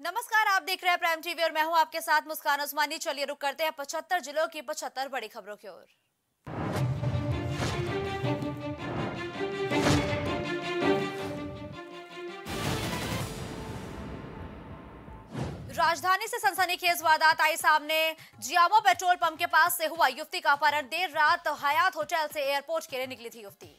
नमस्कार, आप देख रहे हैं प्राइम टीवी और मैं हूँ आपके साथ मुस्कान उस्मानी। चलिए रुक करते हैं पचहत्तर जिलों की पचहत्तर बड़ी खबरों की ओर। राजधानी से सनसनीखेज वारदात आई सामने। जियामो पेट्रोल पंप के पास से हुआ युवती का अपहरण। देर रात हयात होटल से एयरपोर्ट के लिए निकली थी युवती।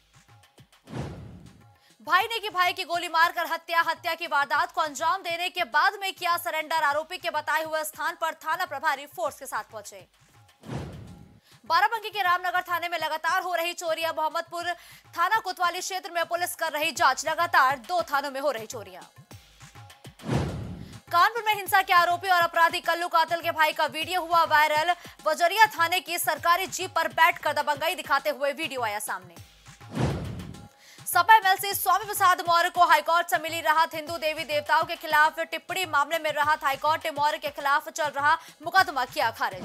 भाई ने की भाई की गोली मारकर हत्या हत्या की वारदात को अंजाम देने के बाद में किया सरेंडर, आरोपी के बताए हुए स्थान पर थाना प्रभारी फोर्स के साथ पहुँचे। बाराबंकी के रामनगर थाने में लगातार हो रही चोरियाँ, मोहम्मदपुर थाना कोतवाली क्षेत्र में पुलिस कर रही जाँच, लगातार दो थानों में हो रही चोरियाँ। कानपुर में हिंसा के आरोपी और अपराधी कल्लू कातल के भाई का वीडियो हुआ वायरल। बजरिया थाने की सरकारी जीप पर बैठकर दबंगई दिखाते हुए वीडियो आया सामने। सपा एमएलसी स्वामी प्रसाद मौर्य को हाईकोर्ट से मिली राहत। हिंदू देवी देवताओं के खिलाफ टिप्पणी मामले में राहत। हाईकोर्ट ने मौर्य के खिलाफ चल रहा मुकदमा किया खारिज।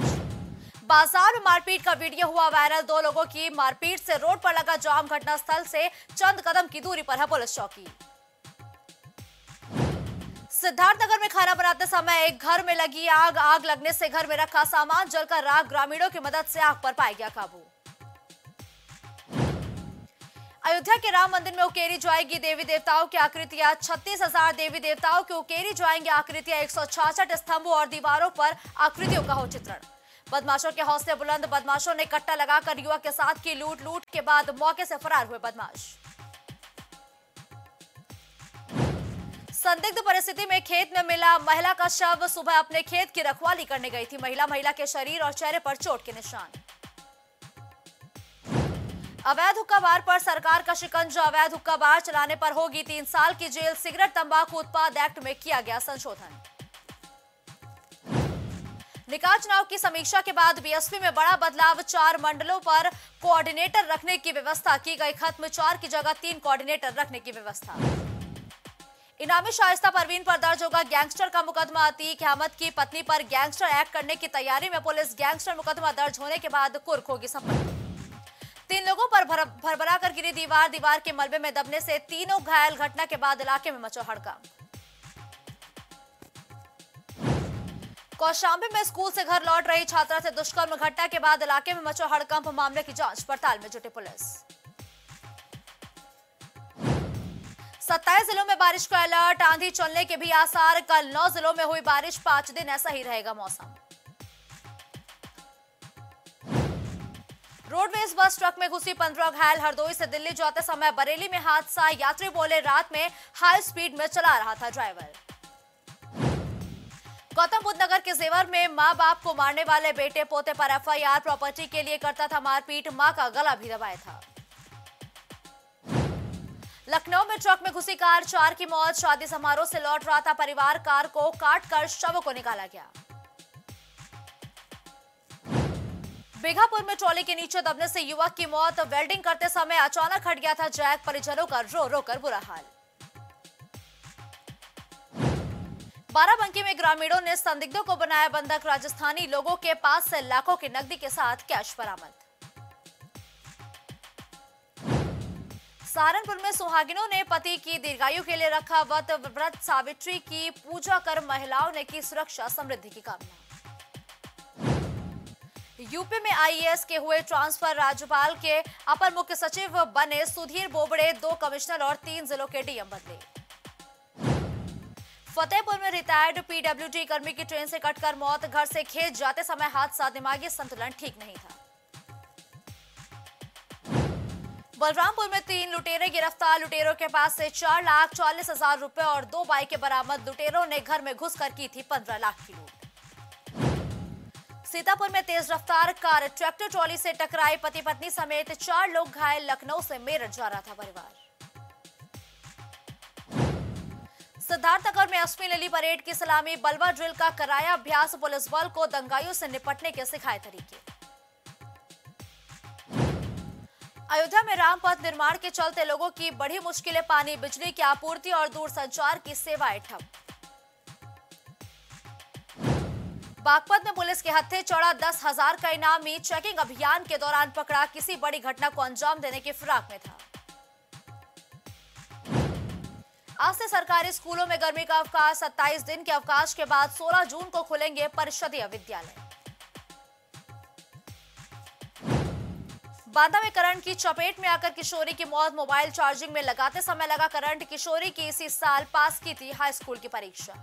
बाज़ार में मारपीट का वीडियो हुआ वायरल। दो लोगों की मारपीट से रोड पर लगा जाम। घटनास्थल से चंद कदम की दूरी पर है पुलिस चौकी। सिद्धार्थनगर में खाना बनाते समय एक घर में लगी आग। आग लगने से घर में रखा सामान जलकर राग ग्रामीणों की मदद से आग पर पाया गया काबू। अयोध्या के राम मंदिर में उकेरी जाएगी देवी देवताओं की आकृतियाँ। छत्तीस हज़ार देवी देवताओं की उकेरी जाएँगी आकृतियाँ। एक स्तंभों और दीवारों पर आकृतियों का हो चित्रण। बदमाशों के हौसले बुलंद, बदमाशों ने कट्टा लगाकर युवक के साथ की लूट लूट के बाद मौके से फरार हुए बदमाश। संदिग्ध परिस्थिति में खेत में मिला महिला का शव। सुबह अपने खेत की रखवाली करने गई थी। महिला महिला के शरीर और चेहरे पर चोट के निशान। अवैध हुक्का बार पर सरकार का शिकंजा। अवैध हुक्का बार चलाने पर होगी तीन साल की जेल। सिगरेट, तंबाकू उत्पाद एक्ट में किया गया संशोधन। निकाय चुनाव की समीक्षा के बाद बीएसपी में बड़ा बदलाव। चार मंडलों पर कोऑर्डिनेटर रखने की व्यवस्था की गई। खत्म चार की जगह तीन कोऑर्डिनेटर रखने की व्यवस्था। इनामी शाइस्ता परवीन पर दर्ज होगा गैंगस्टर का मुकदमा। अतीक अहमद की पत्नी पर गैंगस्टर एक्ट करने की तैयारी में पुलिस। गैंगस्टर मुकदमा दर्ज होने के बाद कुर्क होगी संपत्ति। पर भरभरा कर गिरी दीवार दीवार के मलबे में दबने से तीनों घायल घटना के बाद इलाके में मचा हड़कंप कौशाम्बी में स्कूल से घर लौट रही छात्रा से दुष्कर्म घटना के बाद इलाके में मचो हड़कंप मामले की जाँच, पड़ताल में जुटी पुलिस। सत्ताईस जिलों में बारिश का अलर्ट, आंधी चलने के भी आसार, कल नौ जिलों में हुई बारिश, पाँच दिन ऐसा ही रहेगा मौसम। रोडवेज़ बस ट्रक में घुसी पंद्रह घायल। हरदोई से दिल्ली जाते समय बरेली में हादसा। यात्री बोले, रात में हाई स्पीड में चला रहा था ड्राइवर। गौतम बुद्ध नगर के जेवर में माँ बाप को मारने वाले बेटे, पोते पर एफआईआर प्रॉपर्टी के लिए करता था मारपीट। माँ का गला भी दबाया था। लखनऊ में ट्रक में घुसी कार। चार की मौत। शादी समारोह से लौट रहा था परिवार। कार को काट कर शव को निकाला गया। बेघापुर में ट्रॉली के नीचे दबने से युवक की मौत। वेल्डिंग करते समय अचानक हट गया था जैक। परिजनों का रो रो कर बुरा हाल। बाराबंकी में ग्रामीणों ने संदिग्धों को बनाया बंधक। राजस्थानी लोगों के पास से लाखों की नकदी के साथ कैश बरामद। सहारनपुर में सुहागिनों ने पति की दीर्घायु के लिए रखा व्रत व्रत सावित्री की पूजा कर महिलाओं ने की सुरक्षा समृद्धि की कामना। यूपी में आईएएस के हुए ट्रांसफ़र, राज्यपाल के अपर मुख्य सचिव बने सुधीर बोबड़े, दो कमिश्नर और तीन जिलों के डीएम बदले। फतेहपुर में रिटायर्ड पीडब्ल्यूडी कर्मी की ट्रेन से कटकर मौत, घर से खेत जाते समय हादसा दिमागी संतुलन ठीक नहीं था। बलरामपुर में तीन लुटेरे गिरफ़्तार, लुटेरों के पास से चार लाख चालीस हज़ार रुपए और दो बाइकें बरामद, लुटेरों ने घर में घुसकर की थी पंद्रह लाख की लूट। सीतापुर में तेज रफ्तार कार, ट्रैक्टर ट्रॉली से टकराई पति पत्नी समेत चार लोग घायल। लखनऊ से मेरठ जा रहा था परिवार। सिद्धार्थनगर में अश्विन लिली परेड की सलामी, बलवा ड्रिल का कराया अभ्यास, पुलिस बल को दंगाइयों से निपटने के सिखाए तरीके। अयोध्या में रामपथ निर्माण के चलते लोगों की बड़ी मुश्किलें, पानी, बिजली की आपूर्ति और दूरसंचार की सेवाएँ ठप। बागपत में पुलिस के हत्थे चढ़ा दस हज़ार का इनामी। चेकिंग अभियान के दौरान पकड़ा किसी बड़ी घटना को अंजाम देने की फिराक में था। आज से सरकारी स्कूलों में गर्मी का अवकाश। 27 दिन के अवकाश के बाद 16 जून को खुलेंगे परिषदीय विद्यालय। बांदा में करंट की चपेट में आकर किशोरी की मौत। मोबाइल चार्जिंग में लगाते समय लगा करंट। किशोरी की इसी साल पास की थी हाई स्कूल की परीक्षा।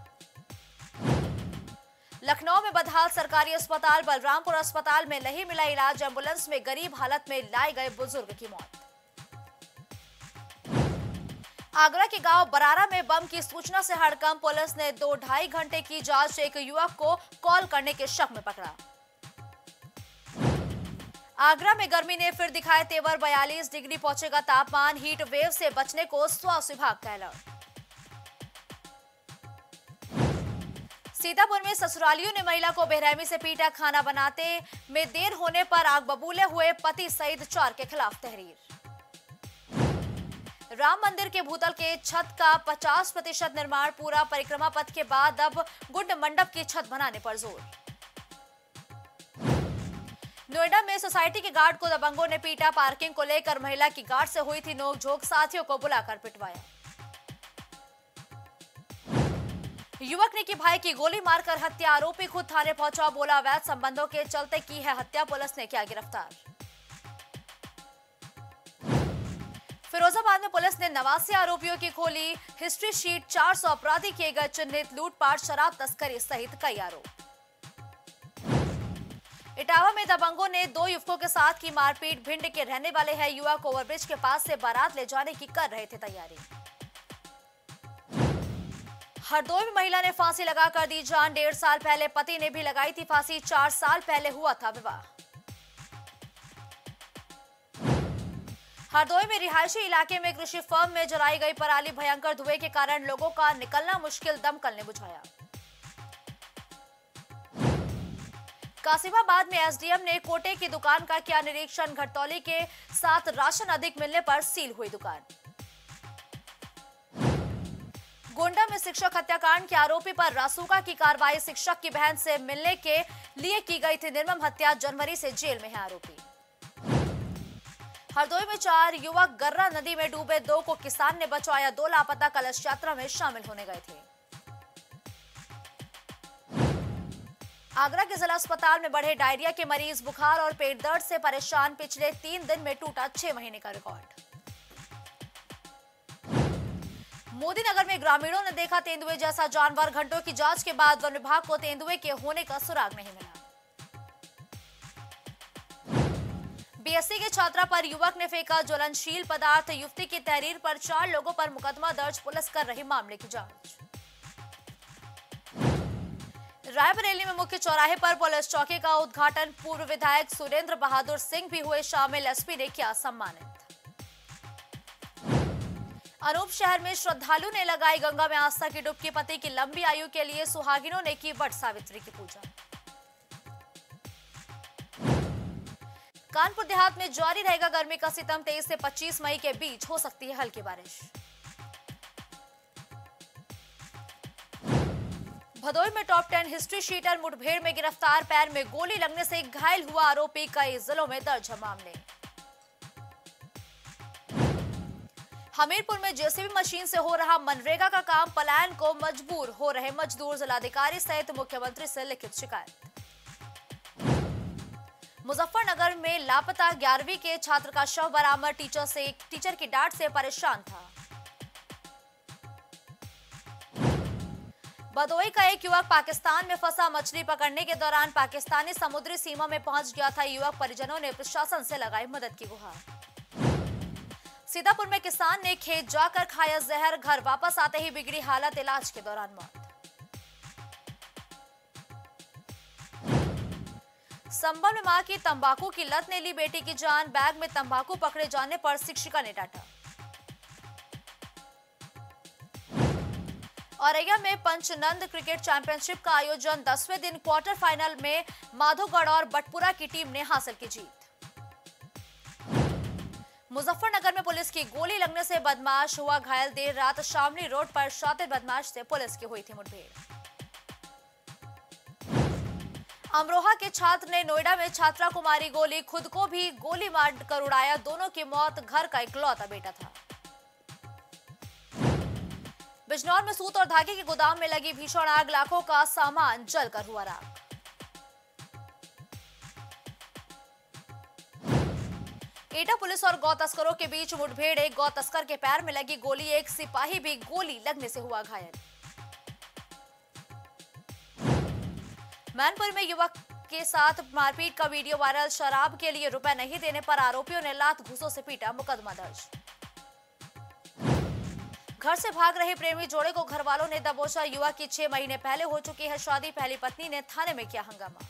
लखनऊ में बदहाल सरकारी अस्पताल, बलरामपुर अस्पताल में नहीं मिला इलाज। एंबुलेंस में गरीब हालत में लाए गए बुज़ुर्ग की मौत। आगरा के गाँव बरारा में बम की सूचना से हड़कम पुलिस ने दो ढाई घंटे की जाँच एक युवक को कॉल करने के शक में पकड़ा। आगरा में गर्मी ने फिर दिखाए तेवर 42 डिग्री पहुंचेगा तापमान। हीट वेव से बचने को स्वास्थ्य विभाग का अलर्ट। सीतापुर में ससुरालियों ने महिला को बेरहमी से पीटा खाना बनाते में देर होने पर आग बबूले हुए पति सईद चार के खिलाफ तहरीर। राम मंदिर के भूतल के छत का 50 प्रतिशत निर्माण पूरा परिक्रमा पथ के बाद अब गुड मंडप की छत बनाने पर ज़ोर। नोएडा में सोसाइटी के गार्ड को दबंगों ने पीटा पार्किंग को लेकर महिला की गार्ड से हुई थी नोकझोंक, साथियों को बुलाकर पिटवाया। युवक ने की भाई की गोली मारकर हत्या, आरोपी खुद थाने पहुँचा, बोला अवैध संबंधों के चलते की है हत्या, पुलिस ने किया गिरफ़्तार। फिरोजाबाद में पुलिस ने नवासी आरोपियों की खोली, हिस्ट्री शीट 400 अपराधी किए गए चिन्हित, लूटपाट, शराब तस्करी सहित कई आरोप। इटावा में दबंगों ने दो युवकों के साथ की मारपीट, भिंड के रहने वाले है, युवक ओवरब्रिज के पास से बारात ले जाने की कर रहे थे तैयारी। हरदोई में महिला ने फांसी लगाकर दी जान। डेढ़ साल पहले पति ने भी लगाई थी फांसी। चार साल पहले हुआ था विवाह। हरदोई में रिहायशी इलाके में कृषि फर्म में जलाई गई पराली भयंकर धुएँ के कारण लोगों का निकलना मुश्किल, दमकल ने बुझाया। कासिमाबाद में एसडीएम ने कोटे की दुकान का किया निरीक्षण। घटतौली के साथ राशन अधिक मिलने पर सील हुई दुकान। गोंडा में शिक्षक हत्याकांड के आरोपी पर रासुका की कार्रवाई शिक्षक की बहन से मिलने के लिए की गई थी। निर्मम हत्या जनवरी से जेल में है आरोपी। हरदोई में चार युवक गर्रा नदी में डूबे, दो को किसान ने बचाया। दो लापता कलश यात्रा में शामिल होने गए थे। आगरा के जिला अस्पताल में बढ़े डायरिया के मरीज़ बुखार और पेट दर्द से परेशान। पिछले तीन दिन में टूटा छह महीने का रिकॉर्ड। मोदी नगर में ग्रामीणों ने देखा तेंदुए जैसा जानवर। घंटों की जाँच के बाद वन विभाग को तेंदुए के होने का सुराग नहीं मिला। बीएससी के छात्रा पर युवक ने फेंका ज्वलनशील पदार्थ। युवती की तहरीर पर चार लोगों पर मुकदमा दर्ज। पुलिस कर रही मामले की जाँच। रायबरेली में मुख्य चौराहे पर पुलिस चौकी का उद्घाटन। पूर्व विधायक सुरेंद्र बहादुर सिंह भी हुए। शामिल एसपी ने किया सम्मानित। अनूप शहर में श्रद्धालु ने लगाई गंगा में आस्था की डुबकी, पति की लंबी आयु के लिए सुहागिनों ने की वट सावित्री की पूजा। कानपुर देहात में जारी रहेगा गर्मी का सितम 23 से 25 मई के बीच हो सकती है हल्की बारिश। भदोई में टॉप टेन हिस्ट्री शीटर मुठभेड़ में गिरफ़्तार, पैर में गोली लगने से घायल हुआ आरोपी, कई जिलों में दर्ज है मामले। हमीरपुर में जेसीबी मशीन से हो रहा मनरेगा का काम, पलायन को मजबूर हो रहे मजदूर। जिलाधिकारी सहित मुख्यमंत्री से लिखित शिकायत। मुजफ्फरनगर में लापता ग्यारहवीं के छात्र का शव बरामद। टीचर से, टीचर की डांट से परेशान था। बदोई का एक युवक पाकिस्तान में फंसा मछली पकड़ने के दौरान पाकिस्तानी समुद्री सीमा में पहुँच गया था। युवक परिजनों ने प्रशासन से लगाई मदद की गुहार। सीतापुर में किसान ने खेत जाकर खाया जहर, घर वापस आते ही बिगड़ी हालत, इलाज के दौरान मौत। संबल में माँ की तंबाकू की लत ने ली बेटी की जान, बैग में तंबाकू पकड़े जाने पर शिक्षिका ने डांटा। औरैया में पंचनंद क्रिकेट चैंपियनशिप का आयोजन, दसवें दिन क्वार्टर फाइनल में माधोगढ़ और बटपुरा की टीम ने हासिल की जीत। मुजफ्फरनगर में पुलिस की गोली लगने से बदमाश हुआ घायल। देर रात शामली रोड पर शातिर बदमाश से पुलिस की हुई थी मुठभेड़। अमरोहा के छात्र ने नोएडा में छात्रा को मारी गोली, खुद को भी गोली मार कर उड़ाया। दोनों की मौत, घर का इकलौता बेटा था। बिजनौर में सूत और धागे के गोदाम में लगी भीषण आग, लाखों का सामान जलकर हुआ राख। एटा पुलिस और गौ तस्करों के बीच मुठभेड़। एक गौ तस्कर के पैर में लगी गोली, एक सिपाही भी गोली लगने से हुआ घायल। मैनपुर में युवक के साथ मारपीट का वीडियो वायरल। शराब के लिए रुपए नहीं देने पर आरोपियों ने लात घूसों से पीटा, मुकदमा दर्ज। घर से भाग रहे प्रेमी जोड़े को घर वालों ने दबोचा। युवक की छह महीने पहले हो चुकी है शादी। पहली पत्नी ने थाने में किया हंगामा।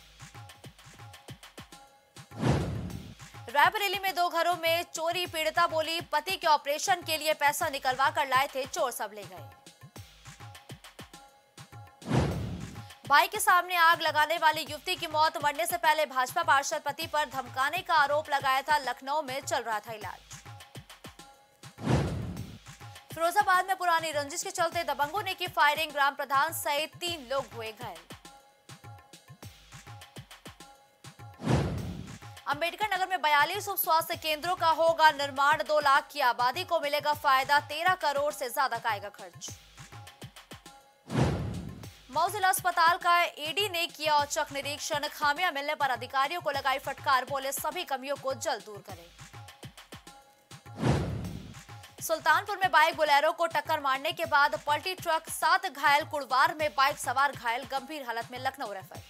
रायबरेली में दो घरों में चोरी, पीड़िता बोली, पति के ऑपरेशन के लिए पैसा निकलवा कर लाए थे, चोर सब ले गए। भाई के सामने आग लगाने वाली युवती की मौत मरने से पहले भाजपा पार्षद पति पर धमकाने का आरोप लगाया था, लखनऊ में चल रहा था इलाज। फिरोजाबाद में पुरानी रंजिश के चलते दबंगों ने की फायरिंग, ग्राम प्रधान सहित तीन लोग हुए घायल। अंबेडकर नगर में बयालीस उप स्वास्थ्य केंद्रों का होगा निर्माण, दो लाख की आबादी को मिलेगा फ़ायदा, तेरह करोड़ से ज़्यादा का आएगा खर्च। मऊ जिला अस्पताल का एडी ने किया औचक निरीक्षण, खामियाँ मिलने पर अधिकारियों को लगाई फटकार बोले सभी कमियों को जल्द दूर करें। सुल्तानपुर में बाइक बुलेरो को टक्कर मारने के बाद पलटी ट्रक, सात घायल, कुड़वार में बाइक सवार घायल, गंभीर हालत में लखनऊ रेफर।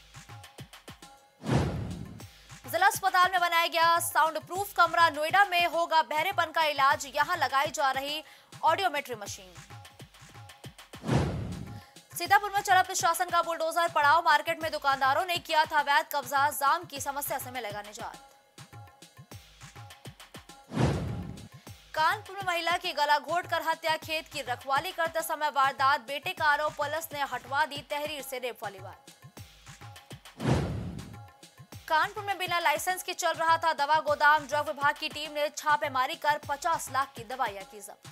अस्पताल में बनाया गया साउंड प्रूफ कमरा नोएडा में होगा बहरेपन का इलाज। यहाँ लगाई जा रही ऑडियोमेट्री मशीन सीतापुर में चला प्रशासन का बुलडोजर, पड़ाव मार्केट में दुकानदारों ने किया था वैध कब्जा, जाम की समस्या से मिलेगा निजात। कानपुर में महिला की गला घोट कर हत्या, खेत की रखवाली करते समय वारदात, बेटे का आरोप, पुलिस ने हटवा दी तहरीर से रेप वाली बात। कानपुर में बिना लाइसेंस के चल रहा था दवा गोदाम। ड्रग विभाग की टीम ने छापेमारी कर 50 लाख की दवाइयाँ की जब्त।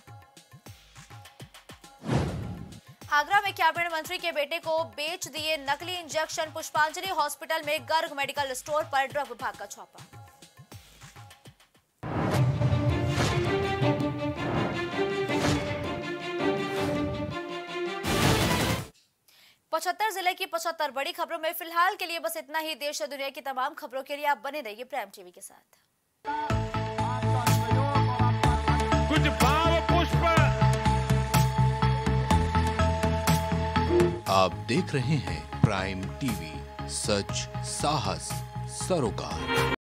आगरा में कैबिनेट मंत्री के बेटे को बेच दिए नकली इंजेक्शन। पुष्पांजलि हॉस्पिटल में गर्ग मेडिकल स्टोर पर ड्रग विभाग का छापा। पचहत्तर ज़िले की पचहत्तर बड़ी खबरों में फ़िलहाल के लिए बस इतना ही। देश और दुनिया की तमाम खबरों के लिए आप बने रहिए प्राइम टीवी के साथ। कुछ भाव पुष्प। आप देख रहे हैं प्राइम टीवी सच साहस सरोकार।